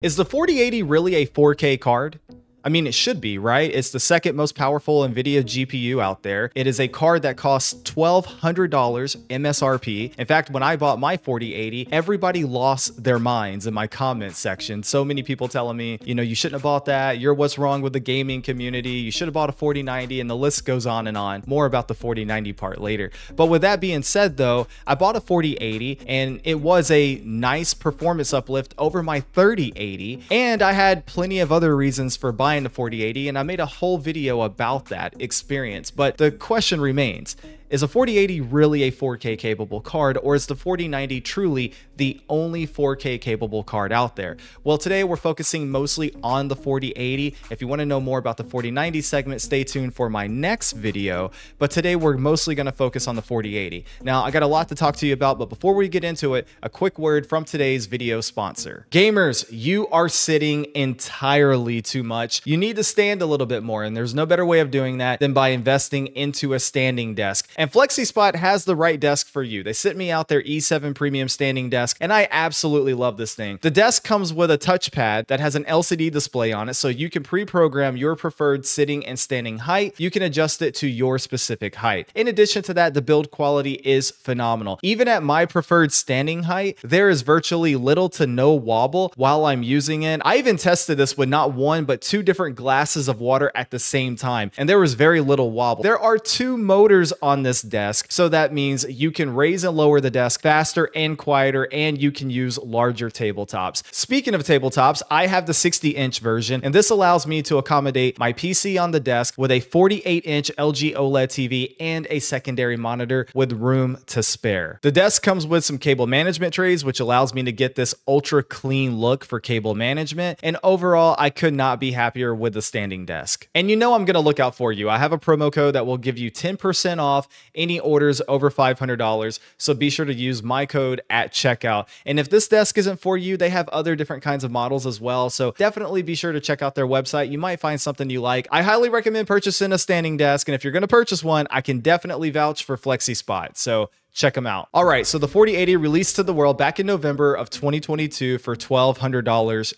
Is the 4080 really a 4K card? I mean, it should be, right? It's the second most powerful NVIDIA GPU out there. It is a card that costs $1,200 MSRP. In fact, when I bought my 4080, everybody lost their minds in my comment section. So many people telling me, you know, you shouldn't have bought that. You're what's wrong with the gaming community. You should have bought a 4090 and the list goes on and on. More about the 4090 part later. But with that being said though, I bought a 4080 and it was a nice performance uplift over my 3080. And I had plenty of other reasons for buying buying the 4080 and I made a whole video about that experience. But the question remains, is a 4080 really a 4K capable card, or is the 4090 truly the only 4K capable card out there? Well, today we're focusing mostly on the 4080. If you want to know more about the 4090 segment, stay tuned for my next video. But today we're mostly going to focus on the 4080. Now, I got a lot to talk to you about, but before we get into it, a quick word from today's video sponsor. Gamers, you are sitting entirely too much. You need to stand a little bit more, and there's no better way of doing that than by investing into a standing desk. And FlexiSpot has the right desk for you. They sent me out their E7 Premium standing desk, and I absolutely love this thing. The desk comes with a touchpad that has an LCD display on it, so you can pre-program your preferred sitting and standing height. You can adjust it to your specific height. In addition to that, the build quality is phenomenal. Even at my preferred standing height, there is virtually little to no wobble while I'm using it. I even tested this with not one, but two different glasses of water at the same time, and there was very little wobble. There are two motors on this desk. So that means you can raise and lower the desk faster and quieter, and you can use larger tabletops. Speaking of tabletops, I have the 60 inch version, and this allows me to accommodate my PC on the desk with a 48 inch LG OLED TV and a secondary monitor with room to spare. The desk comes with some cable management trays, which allows me to get this ultra clean look for cable management. And overall, I could not be happier with the standing desk. And you know I'm going to look out for you. I have a promo code that will give you 10% off any orders over $500. So be sure to use my code at checkout. And if this desk isn't for you, they have other different kinds of models as well. So definitely be sure to check out their website. You might find something you like. I highly recommend purchasing a standing desk. And if you're going to purchase one, I can definitely vouch for FlexiSpot. So check them out. All right, so the 4080 released to the world back in November of 2022 for $1,200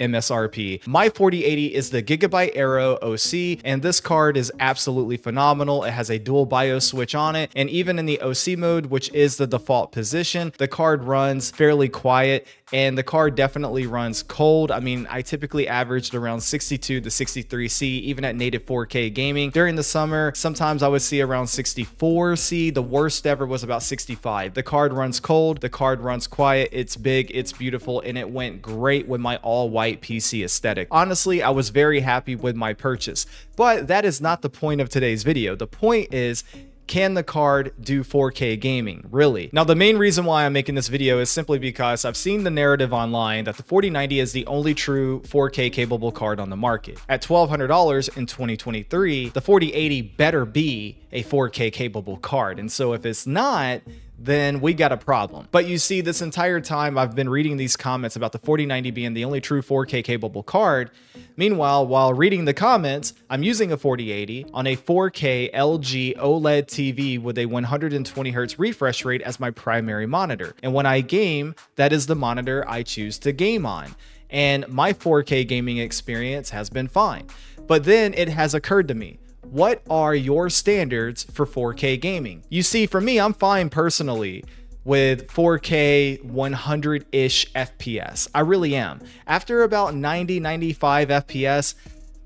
MSRP. My 4080 is the Gigabyte Aero OC, and this card is absolutely phenomenal. It has a dual BIOS switch on it, and even in the OC mode, which is the default position, the card runs fairly quiet and the card definitely runs cold. I mean, I typically averaged around 62 to 63C, even at native 4K gaming. During the summer, sometimes I would see around 64C. The worst ever was about 65. The card runs cold, the card runs quiet, it's big, it's beautiful, and it went great with my all white PC aesthetic. Honestly, I was very happy with my purchase, but that is not the point of today's video. The point is, can the card do 4K gaming? Really? Now, the main reason why I'm making this video is simply because I've seen the narrative online that the 4090 is the only true 4K capable card on the market. At $1,200 in 2023, the 4080 better be a 4K capable card. And so if it's not, then we got a problem. But you see, this entire time I've been reading these comments about the 4090 being the only true 4K capable card. Meanwhile, while reading the comments, I'm using a 4080 on a 4K LG OLED TV with a 120 Hz refresh rate as my primary monitor. And when I game, that is the monitor I choose to game on. And my 4K gaming experience has been fine. But then it has occurred to me, what are your standards for 4K gaming? You see, for me, I'm fine personally with 4K 100 ish FPS. I really am. After about 90, 95 FPS,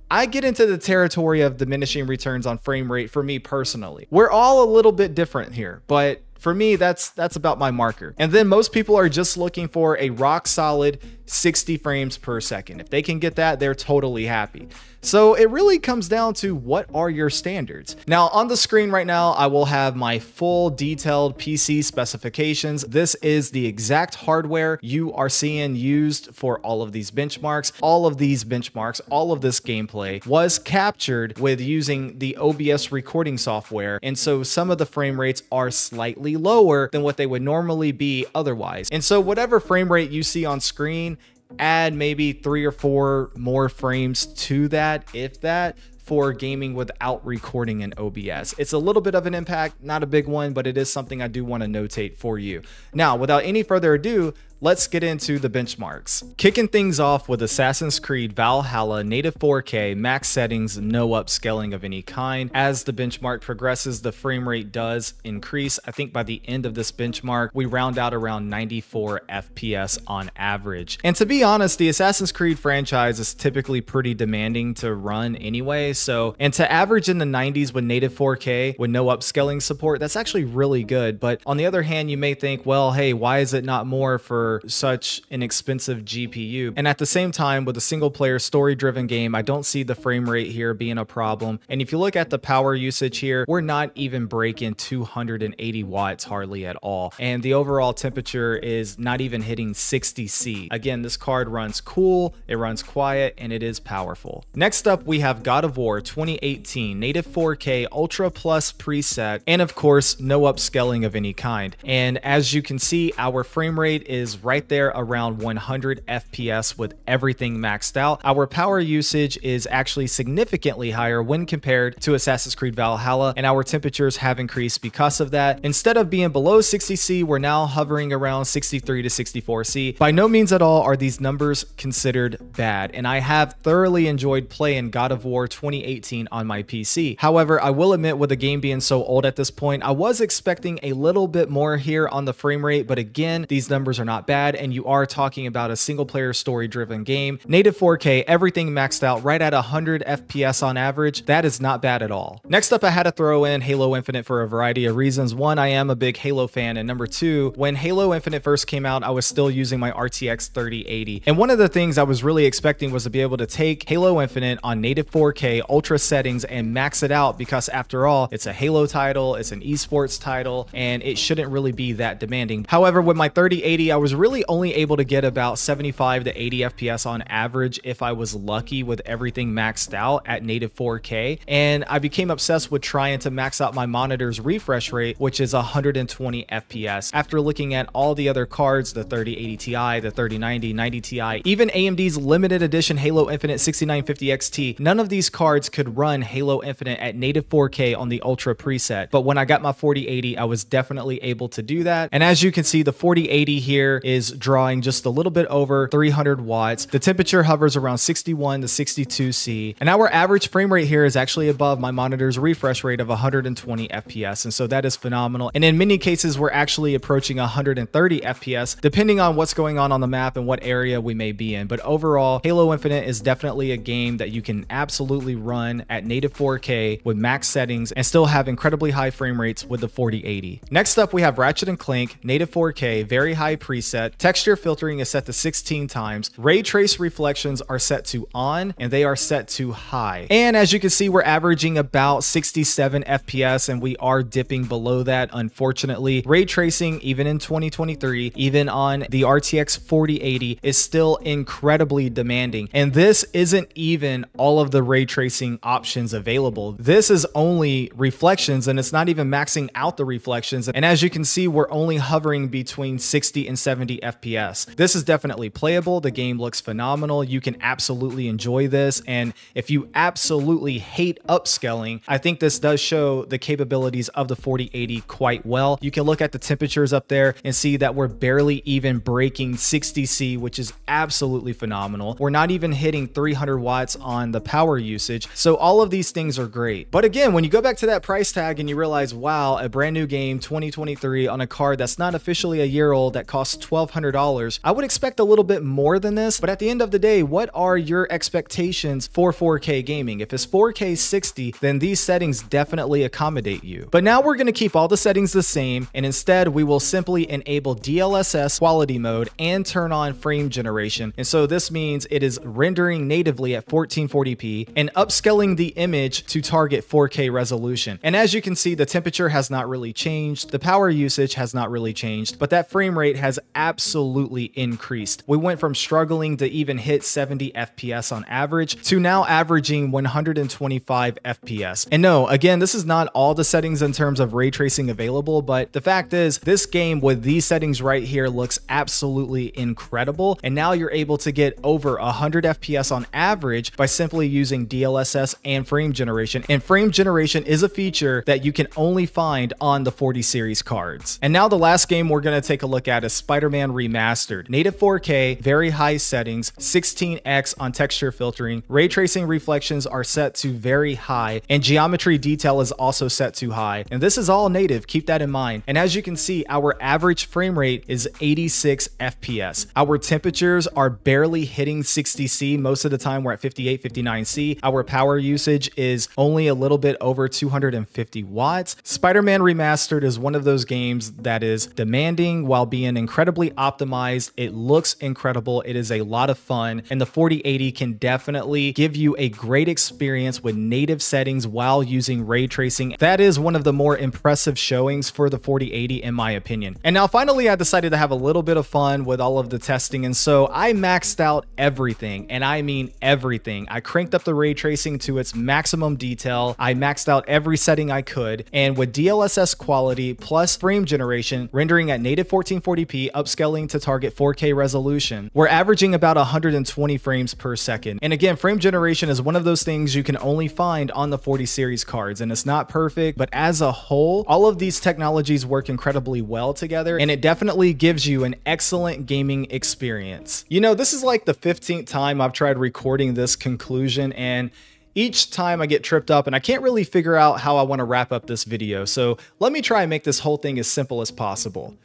I get into the territory of diminishing returns on frame rate for me personally. We're all a little bit different here, but for me, that's that's about my marker. And then most people are just looking for a rock solid 60 frames per second. If they can get that, they're totally happy. So it really comes down to what are your standards. Now on the screen right now, I will have my full detailed PC specifications. This is the exact hardware you are seeing used for all of these benchmarks. All of these benchmarks, all of this gameplay was captured with using the OBS recording software. And so some of the frame rates are slightly lower than what they would normally be otherwise. And so whatever frame rate you see on screen, add maybe three or four more frames to that, if that, for gaming without recording in OBS. It's a little bit of an impact, not a big one, but it is something I do want to notate for you. Now, without any further ado, let's get into the benchmarks. Kicking things off with Assassin's Creed Valhalla native 4K, max settings, no upscaling of any kind. As the benchmark progresses, the frame rate does increase. I think by the end of this benchmark, we round out around 94 FPS on average. And to be honest, the Assassin's Creed franchise is typically pretty demanding to run anyway. So, and to average in the 90s with native 4K with no upscaling support, that's actually really good. But on the other hand, you may think, well, hey, why is it not more for such an expensive GPU? And at the same time, with a single player story driven game, I don't see the frame rate here being a problem. And if you look at the power usage here, we're not even breaking 280 watts hardly at all. And the overall temperature is not even hitting 60 C. Again, this card runs cool, it runs quiet, and it is powerful. Next up, we have God of War 2018 native 4K Ultra Plus preset, and of course, no upscaling of any kind. And as you can see, our frame rate is right there around 100 FPS with everything maxed out. Our power usage is actually significantly higher when compared to Assassin's Creed Valhalla, and our temperatures have increased because of that. Instead of being below 60C, we're now hovering around 63 to 64C. By no means at all are these numbers considered bad, and I have thoroughly enjoyed playing God of War 2018 on my PC. However, I will admit with the game being so old at this point, I was expecting a little bit more here on the frame rate, but again, these numbers are bad, and you are talking about a single player story driven game. Native 4K, everything maxed out right at 100 FPS on average. That is not bad at all. Next up, I had to throw in Halo Infinite for a variety of reasons. One, I am a big Halo fan, and number two, when Halo Infinite first came out, I was still using my RTX 3080. And one of the things I was really expecting was to be able to take Halo Infinite on native 4K ultra settings and max it out because after all, it's a Halo title, it's an esports title, and it shouldn't really be that demanding. However, with my 3080, I was really only able to get about 75 to 80 FPS on average if I was lucky with everything maxed out at native 4K. And I became obsessed with trying to max out my monitor's refresh rate, which is 120 FPS. After looking at all the other cards, the 3080 Ti, the 3090, 90 Ti, even AMD's limited edition Halo Infinite 6950 XT, none of these cards could run Halo Infinite at native 4K on the Ultra preset. But when I got my 4080, I was definitely able to do that. And as you can see, the 4080 here is drawing just a little bit over 300 watts. The temperature hovers around 61 to 62 C. And our average frame rate here is actually above my monitor's refresh rate of 120 FPS. And so that is phenomenal. And in many cases, we're actually approaching 130 FPS, depending on what's going on on the map and what area we may be in. But overall, Halo Infinite is definitely a game that you can absolutely run at native 4K with max settings and still have incredibly high frame rates with the 4080. Next up, we have Ratchet and Clank, native 4K, very high preset. Texture filtering is set to 16 times. Ray trace reflections are set to on and they are set to high. And as you can see, we're averaging about 67 FPS and we are dipping below that, unfortunately. Ray tracing, even in 2023, even on the RTX 4080, is still incredibly demanding. And this isn't even all of the ray tracing options available. This is only reflections and it's not even maxing out the reflections. And as you can see, we're only hovering between 60 and 70 FPS. This is definitely playable. The game looks phenomenal. You can absolutely enjoy this. And if you absolutely hate upscaling, I think this does show the capabilities of the 4080 quite well. You can look at the temperatures up there and see that we're barely even breaking 60C, which is absolutely phenomenal. We're not even hitting 300 watts on the power usage. So all of these things are great. But again, when you go back to that price tag and you realize, wow, a brand new game 2023 on a card that's not officially a year old that costs $1,200, I would expect a little bit more than this. But at the end of the day, what are your expectations for 4K gaming? If it's 4K 60, then these settings definitely accommodate you. But now we're going to keep all the settings the same, and instead we will simply enable DLSS quality mode and turn on frame generation. And so this means it is rendering natively at 1440p and upscaling the image to target 4K resolution. And as you can see, the temperature has not really changed, the power usage has not really changed, but that frame rate has absolutely increased. We went from struggling to even hit 70 FPS on average to now averaging 125 FPS. And no, again, this is not all the settings in terms of ray tracing available, but the fact is this game with these settings right here looks absolutely incredible. And now you're able to get over 100 FPS on average by simply using DLSS and frame generation. And frame generation is a feature that you can only find on the 40 series cards. And now the last game we're going to take a look at is Spider Spider-Man Remastered. Native 4K, very high settings, 16x on texture filtering, ray tracing reflections are set to very high, and geometry detail is also set to high. And this is all native, keep that in mind. And as you can see, our average frame rate is 86 FPS. Our temperatures are barely hitting 60C. Most of the time we're at 58, 59C. Our power usage is only a little bit over 250 watts. Spider-Man Remastered is one of those games that is demanding while being incredibly optimized. It looks incredible. It is a lot of fun. And the 4080 can definitely give you a great experience with native settings while using ray tracing. That is one of the more impressive showings for the 4080 in my opinion. And now finally I decided to have a little bit of fun with all of the testing. And so I maxed out everything and I mean everything. I cranked up the ray tracing to its maximum detail. I maxed out every setting I could. And with DLSS quality plus frame generation, rendering at native 1440p, upscaling to target 4K resolution, we're averaging about 120 frames per second. And again, frame generation is one of those things you can only find on the 40 series cards. And it's not perfect, but as a whole, all of these technologies work incredibly well together. And it definitely gives you an excellent gaming experience. You know, this is like the 15th time I've tried recording this conclusion and each time I get tripped up and I can't really figure out how I want to wrap up this video. So let me try and make this whole thing as simple as possible.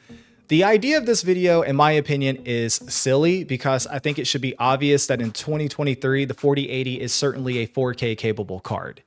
The idea of this video, in my opinion, is silly because I think it should be obvious that in 2023, the 4080 is certainly a 4K capable card.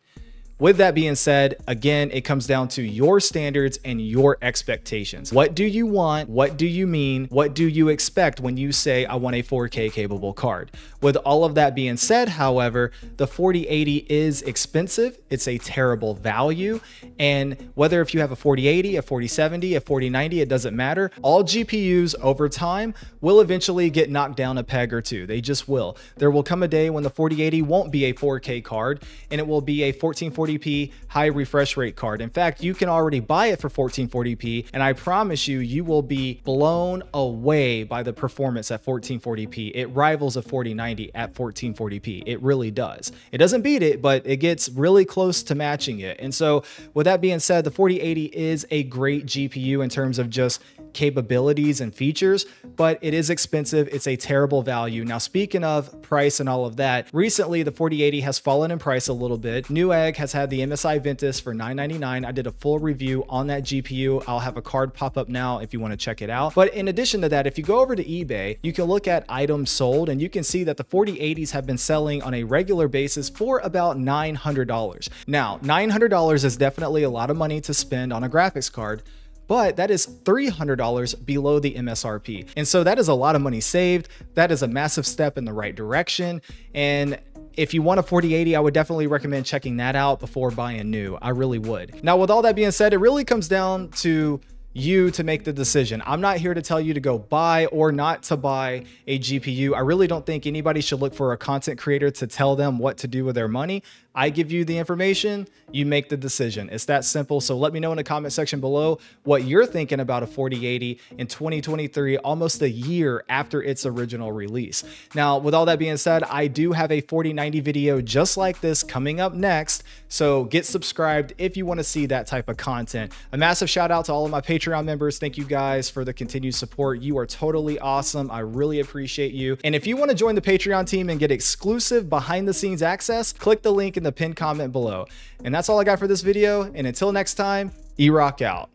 With that being said, again, it comes down to your standards and your expectations. What do you want? What do you mean? What do you expect when you say, I want a 4K capable card? With all of that being said, however, the 4080 is expensive. It's a terrible value. And whether if you have a 4080, a 4070, a 4090, it doesn't matter. All GPUs over time will eventually get knocked down a peg or two. They just will. There will come a day when the 4080 won't be a 4K card and it will be a 1440 1440p high refresh rate card. In fact, you can already buy it for 1440p, and I promise you, you will be blown away by the performance at 1440p. It rivals a 4090 at 1440p. It really does. It doesn't beat it, but it gets really close to matching it. And so, with that being said, the 4080 is a great GPU in terms of just capabilities and features, but it is expensive. It's a terrible value. Now, speaking of price and all of that, recently the 4080 has fallen in price a little bit. Newegg has had the MSI Ventus for 999. I did a full review on that GPU. I'll have a card pop up now if you want to check it out. But in addition to that, if you go over to eBay, you can look at items sold and you can see that the 4080s have been selling on a regular basis for about $900. Now, $900 is definitely a lot of money to spend on a graphics card, but that is $300 below the MSRP. And so that is a lot of money saved. That is a massive step in the right direction. And if you want a 4080, I would definitely recommend checking that out before buying new. I really would. Now, with all that being said, it really comes down to you to make the decision. I'm not here to tell you to go buy or not to buy a GPU. I really don't think anybody should look for a content creator to tell them what to do with their money. I give you the information, you make the decision. It's that simple. So let me know in the comment section below what you're thinking about a 4080 in 2023, almost a year after its original release. Now, with all that being said, I do have a 4090 video just like this coming up next. So get subscribed if you want to see that type of content. A massive shout out to all of my Patreon members. Thank you guys for the continued support. You are totally awesome. I really appreciate you. And if you want to join the Patreon team and get exclusive behind the scenes access, click the link in the pinned comment below. And that's all I got for this video. And until next time, E-Rock out.